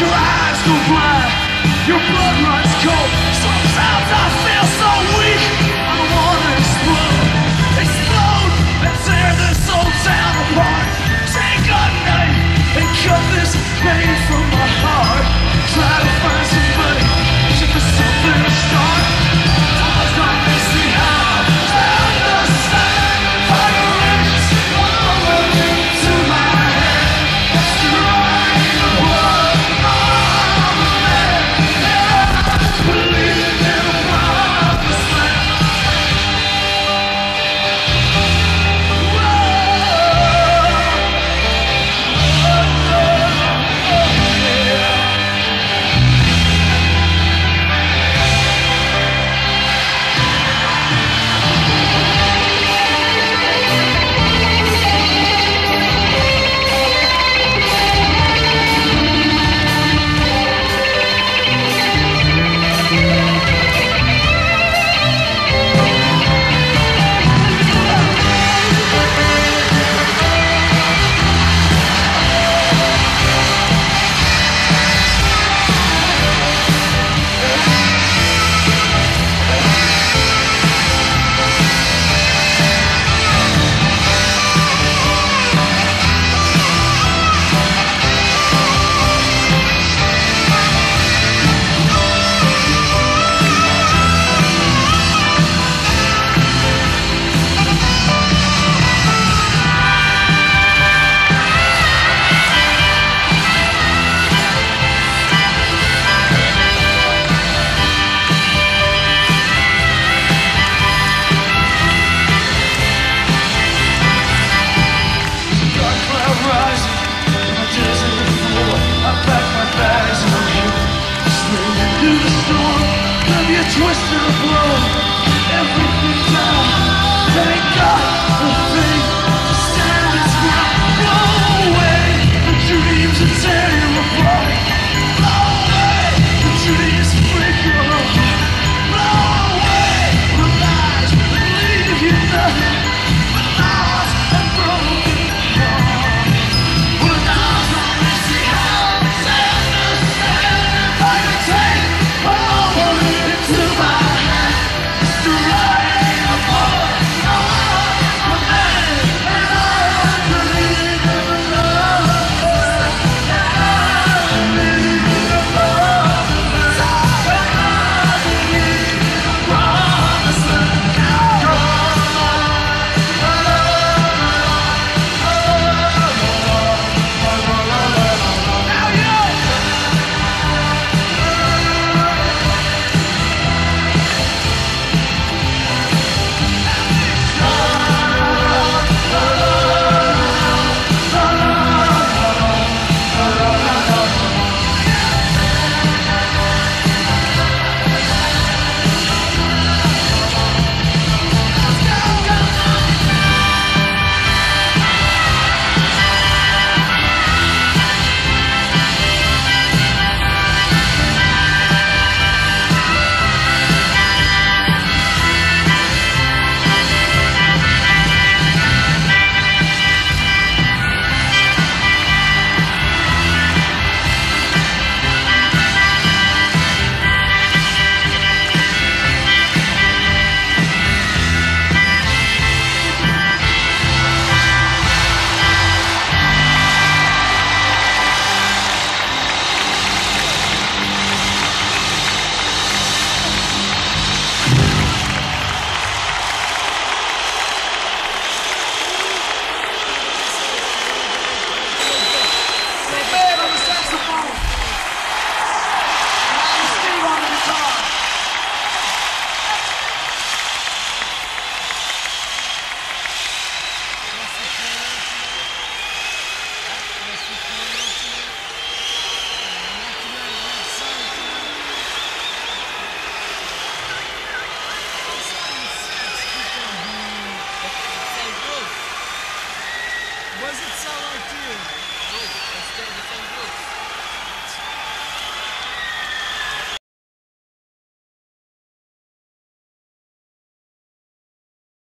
your eyes go blind Your blood runs cold. Sometimes I Twister What does it sound like to you? Good. Let's stay in the same group.